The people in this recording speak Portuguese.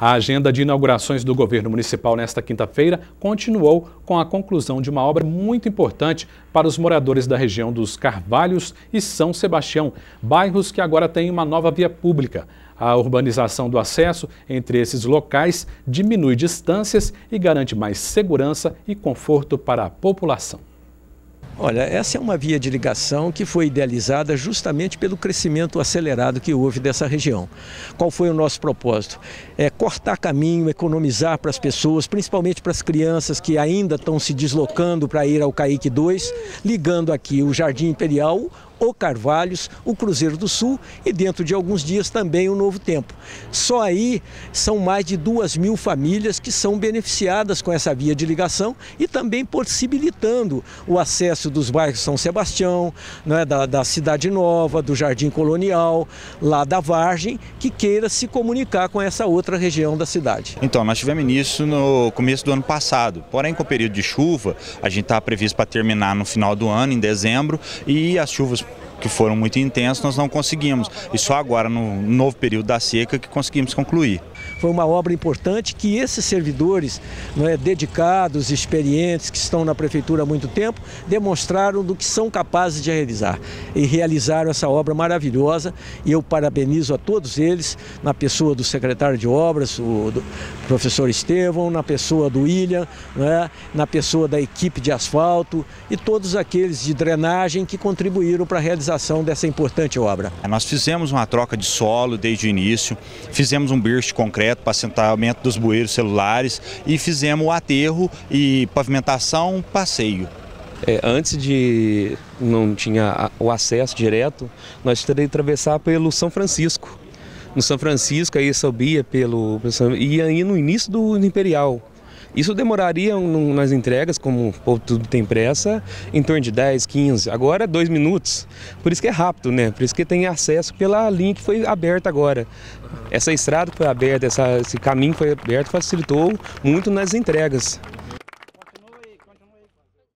A agenda de inaugurações do governo municipal nesta quinta-feira continuou com a conclusão de uma obra muito importante para os moradores da região dos Carvalhos e São Sebastião, bairros que agora têm uma nova via pública. A urbanização do acesso entre esses locais diminui distâncias e garante mais segurança e conforto para a população. Olha, essa é uma via de ligação que foi idealizada justamente pelo crescimento acelerado que houve dessa região. Qual foi o nosso propósito? É cortar caminho, economizar para as pessoas, principalmente para as crianças que ainda estão se deslocando para ir ao Caique 2, ligando aqui o Jardim Imperial, o Carvalhos, o Cruzeiro do Sul e dentro de alguns dias também o Novo Tempo. Só aí são mais de duas mil famílias que são beneficiadas com essa via de ligação e também possibilitando o acesso dos bairros São Sebastião, né, da, da Cidade Nova, do Jardim Colonial, lá da Vargem, que queira se comunicar com essa outra região da cidade. Então, nós tivemos início no começo do ano passado, porém com o período de chuva, a gente está previsto para terminar no final do ano, em dezembro, e as chuvas que foram muito intensos, nós não conseguimos. E só agora, no novo período da seca, que conseguimos concluir. Foi uma obra importante que esses servidores é, dedicados, experientes, que estão na prefeitura há muito tempo, demonstraram do que são capazes de realizar. E realizaram essa obra maravilhosa. E eu parabenizo a todos eles, na pessoa do secretário de obras, o professor Estevão, na pessoa do William, é, na pessoa da equipe de asfalto e todos aqueles de drenagem que contribuíram para a realização dessa importante obra. Nós fizemos uma troca de solo desde o início, fizemos um birch concreto para assentamento dos bueiros celulares e fizemos o aterro e pavimentação passeio. É, antes de não tinha o acesso direto, nós teríamos que atravessar pelo São Francisco. No São Francisco aí subia pelo e aí no início do Imperial. Isso demoraria nas entregas, como o tudo tem pressa, em torno de 10, 15. Agora, dois minutos. Por isso que é rápido, né? Por isso que tem acesso pela linha que foi aberta agora. Essa estrada foi aberta, essa, esse caminho foi aberto, facilitou muito nas entregas.